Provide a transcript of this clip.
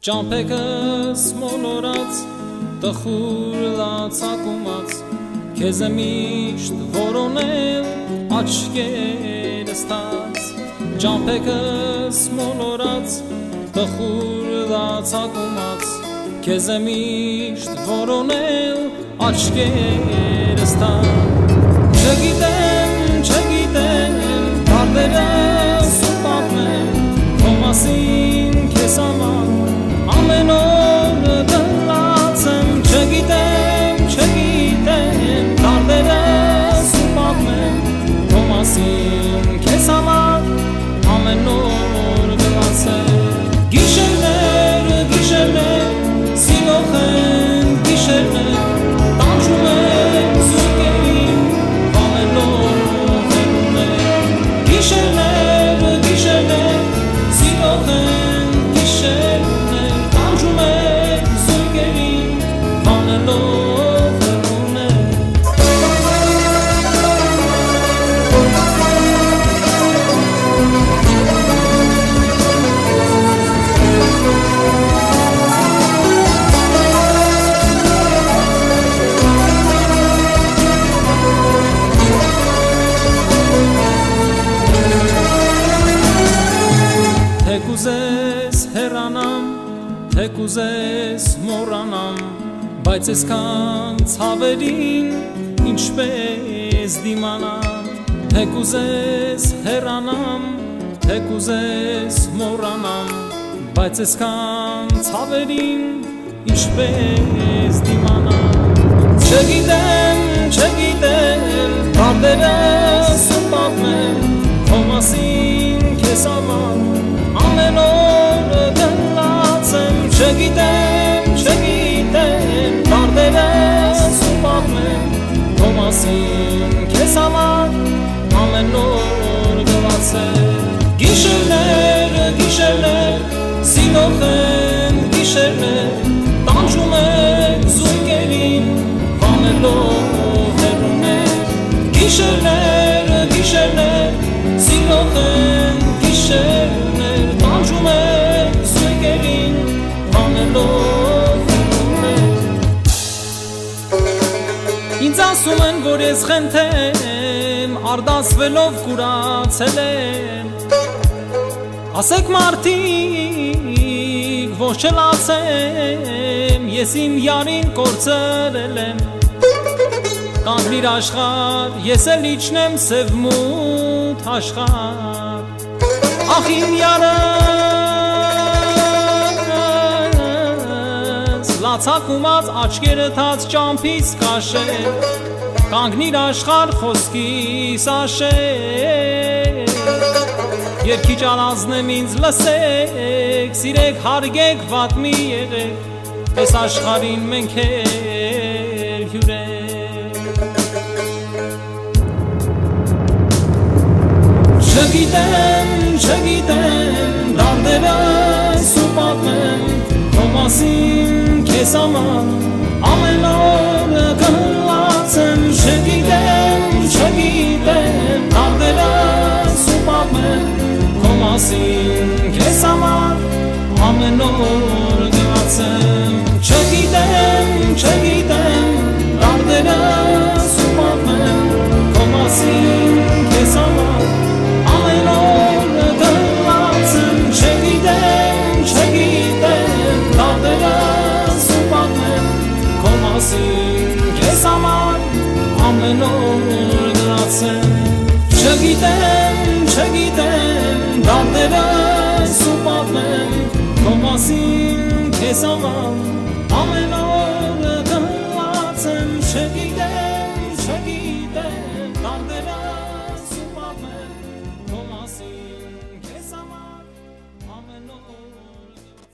Ճամփեկս մոլորած տխուր լացակումած քեզ միշտ որոնել աչքերս տած Ճամփեկս մոլորած տխուր լացակումած քեզ միշտ որոնել աչքերս տած Չգիտեմ, չգիտեմ, բարդերս թե կուզես մոռանամ, բայց այսքան ցավերին ինչպես դիմանամ, թե կուզես հեռանամ, թե կուզես մոռանամ, բայց այսքան ցավերին ինչպես դիմանամ, չգիտեմ, չգիտեմ, բարդերս պատմեմ, քո մասին քեզ համար ամեն մասին քեզ համար ամեն օր գված եմ գիշերներ գիշերներ սիրող են գիշերներ տանջում եմ զույգերին վանելով հերուներ գիշերներ գիշերներ սիրող են գիշերներ տանջում եմ զույգերին վանելով Ինձ ասում են, որ ես խենթեմ, արդասվելով կուրացել եմ Ասեք մարդիկ, ոչ չլացեմ, ես իմ յարին կործրել եմ Կանգնիր աշխար, ես էլ իջնեմ սև մութ աշխար Ախ իմ յարս Լացակումած աչկերը թած ճամփից կաշել Կանգնիր աշխար խոսքիս աշել Երկի ճանազնեմ ինձ լսեք Սիրեք հարգեք վատ մի եղեք Այս աշխարին մենք էլ հյուրենք Չգիտեմ, չգիտեմ, մասին քեզ համար ամեն օր կհլած եմ Չգիտեմ, չգիտեմ, դանդերս ու պատմեմ Քո մասին Չգիտեմ, չգիտեմ, դանդերս ու պատմեմ Քո մասին քեզ համար ամեն օր